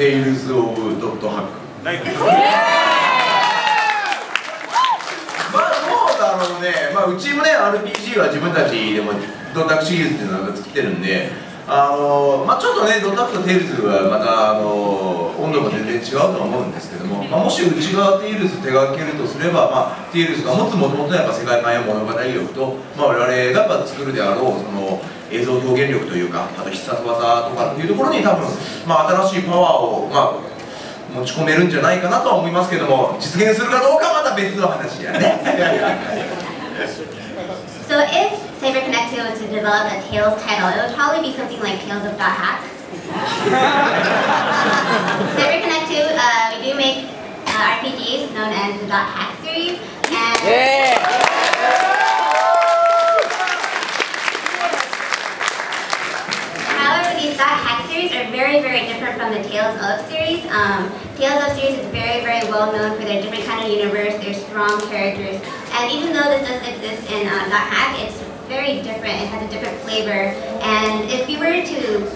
テイルズ・オブ・ドット・ハックまあどうだろうね、まあ、うちもね RPG は自分たちでもドットハックシリーズっていうのが作ってるんであのまあ、ちょっとね、ドットハックとテイルズはまた、あの温度が全然違うとは思うんですけども、まあ、もしうちがテイルズ手がけるとすれば、まあ、テイルズが持つもともとやっぱ世界観や物語力と、まあ、我々がやっぱ作るであろうその映像表現力というかあと必殺技とかっていうところに多分、まあ、新しいパワーを、まあ、持ち込めるんじゃないかなとは思いますけども実現するかどうかはまた別の話やね。So if Saber Connect 2 was to develop a Tales title, it would probably be something like Tales of Dot Hack. Saber Connect 2, uh, we do make uh, RPGs known as the Dot Hack series. And yeah. Very, very different from the Tales of series. Um, Tales of series is very, very well known for their different kind of universe, their strong characters, and even though this does exist in uh, Dot Hack, it's very different. It has a different flavor. And if you were to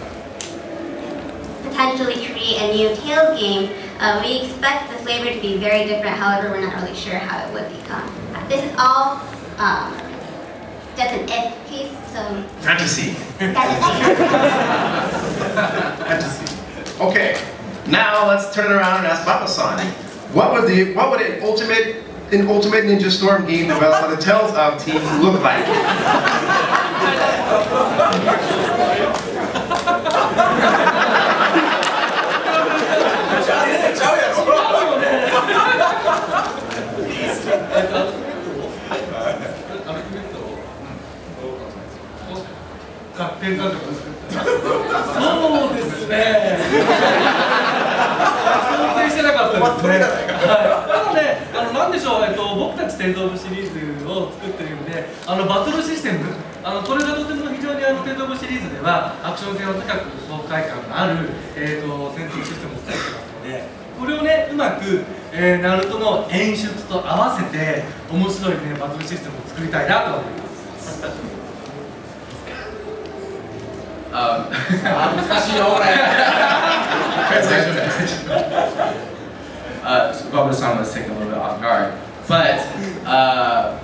potentially create a new Tales game, uh, we expect the flavor to be very different. However, we're not really sure how it would become. This is all um, just an if case, so... Fantasy. Fantasy. Fantasy. Okay, now let's turn it around and ask Papa-san. What would the what would an ultimate an Ultimate Ninja Storm game developed by the Tales of team look like?そうです ね。想定してなかったですね。はい。なので、あのなんでしょう、えっと僕たちテントオブシリーズを作ってるんで、あのバトルシステム、あのこれがとても非常にあのテントオブシリーズではアクション性の高く爽快感があるえっ、と戦闘システムを作ってますので。これをね、うまく、えー、ナルトの演出と合わせて面白いねバトルシステムを作りたいなと思います。Um, uh, so Boba-san was taken a little bit off guard. But uh,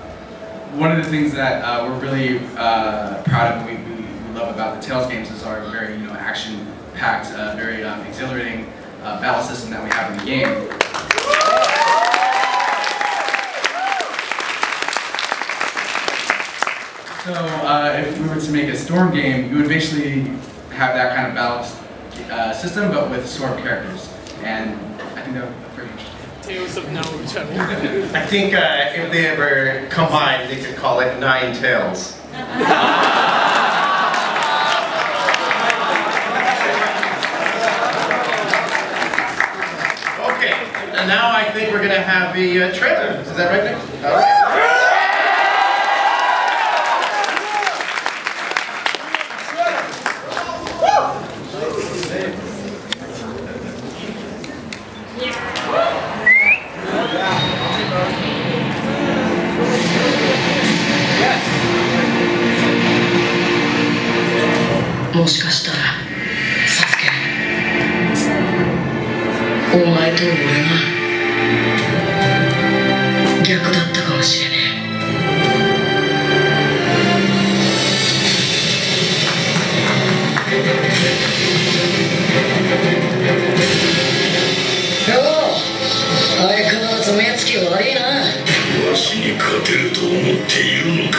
one of the things that uh, we're really uh, proud of and we, we, love about the Tales games is our very you know, action-packed, uh, very um, exhilarating uh, battle system that we have in the game. So uh, if we were to make a Storm game, you would basically have that kind of balanced uh, system, but with Storm characters. And I think that would be pretty interesting. Tales of Naruto. I think uh, if they ever combine, they could call it Nine Tails. okay, and now I think we're gonna have the uh, trailer. Is that right, Nick? もしかしたらサスケ。お前と俺が逆だったかもしれねえ。よう相変わらず目つき悪いな。わしに勝てると思っているのか。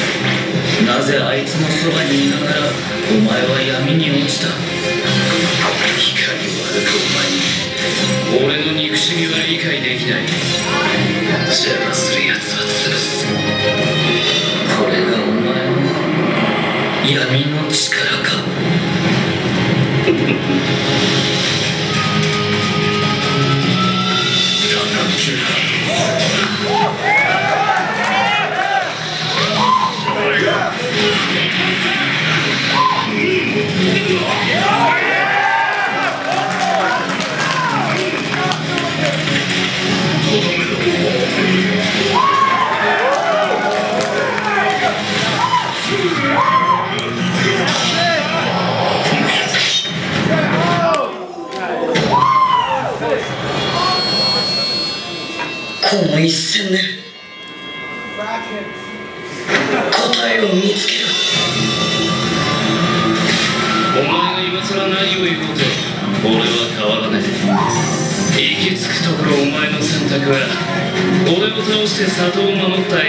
なぜあいつのそばにいながらお前は闇に落ちた。光を歩くお前に。俺の憎しみは理解できない。邪魔する奴は潰す。これがお前の闇の力か。一戦で。答えを見つけろ。お前が今更何を言おうと？俺は変わらない。行き着くところお前の選択は俺を倒して里を守った